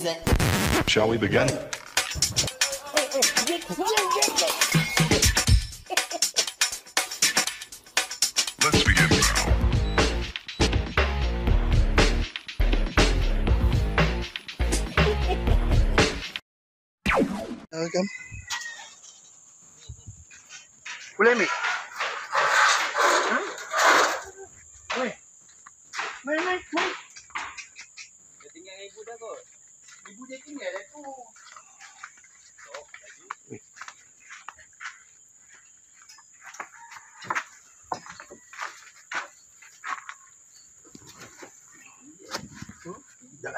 Shall we begin? Let's begin now. Welcome. Boleh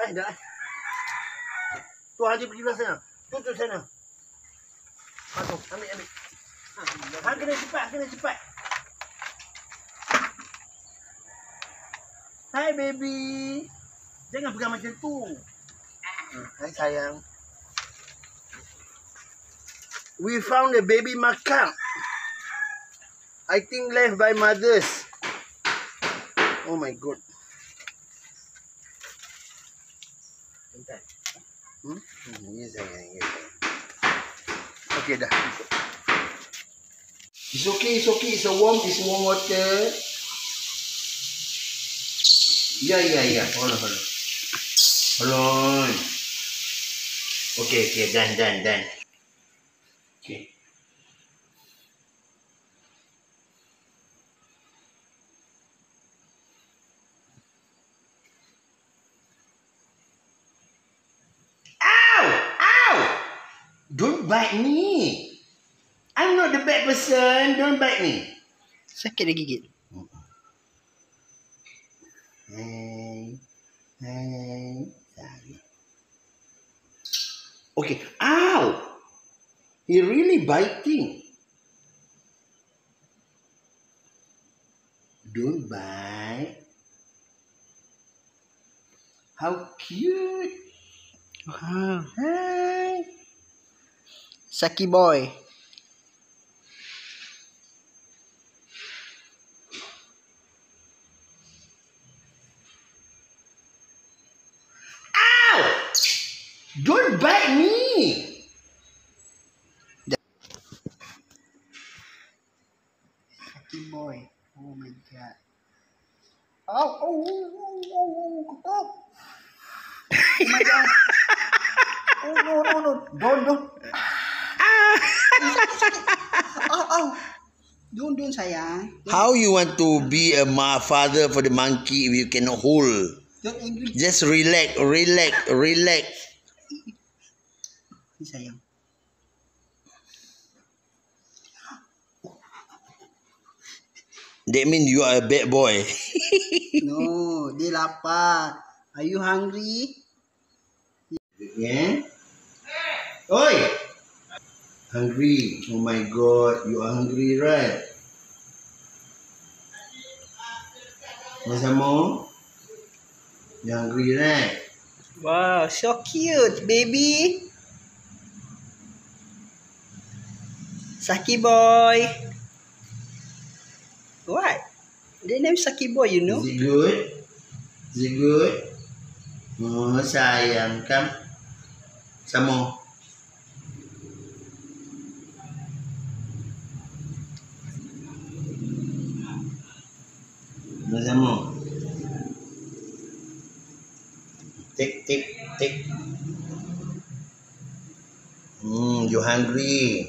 eh, dah. Tu Haji pergi belah sana. Tu tu sana. Tu, ambil ambil. Ha kena cepat, kena cepat. Hai baby. Jangan pegang macam tu. Hai sayang. We found a baby macaque. I think left by mothers. Oh my god. Hmm? Hmm, ya sayang, ya sayang. Okey dah. It's okay, it's okay. It's a warm, it's warm water. Ya, ya, ya. Hold on, hold on. Hold on. Okay, okay. Done, done, done. Okay. Ow! Ow! Don't bite me. I'm not the bad person. Don't bite me. Sakit dia gigit. Hey. Hey. Sorry. Okay. Ow! He really biting. Don't bite. How cute. Wow. Hi. Saki boy. Ow! Don't bite me. Saki boy. Oh my god. Oh, oh, oh, oh, oh, oh. Oh my god. Oh no, no, no. Don't, don't. Sayang. Don't, How you want to be a ma- father for the monkey if you cannot hold? Just relax, relax, relax. Ni sayang. That means you are a bad boy. No, dia lapar. Are you hungry? Yeah? Oi! Hungry. Oh my god, you are hungry, right? Some more? You hungry, right? Wow, so cute, baby. Saki boy. What? The name Saki boy, you know? Is it good? Is it good? Oh, sayang. Come. Some more. Want Some more. Take, take, take. Hmm, you hungry?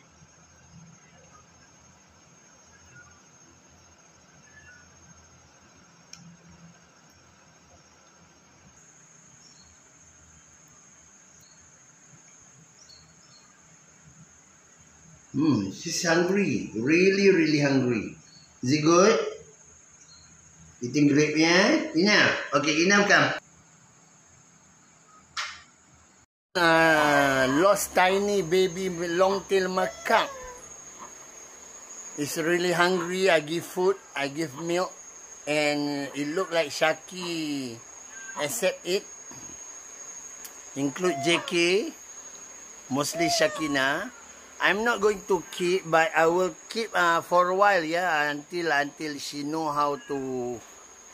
Hmm? She's hungry. Really, really hungry. Is it good? Eating grape, yeah? Ina. Okay, Ina, come. Uh, lost tiny baby long-tail macaque. It's really hungry. I give food, I give milk, and it look like Shaki accept it. Include JK, mostly Shakina. I'm not going to keep, but I will keep uh, for a while, yeah, until until she know how to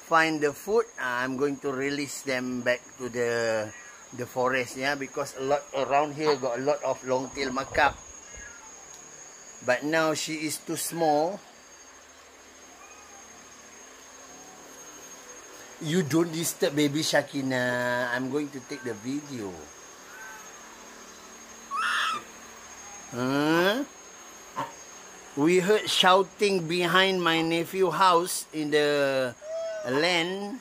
find the food. Uh, I'm going to release them back to the the forest, yeah, because a lot around here got a lot of long-tail macaque. But now she is too small. You don't disturb baby Shakina. I'm going to take the video. Huh? We heard shouting behind my nephew house in the land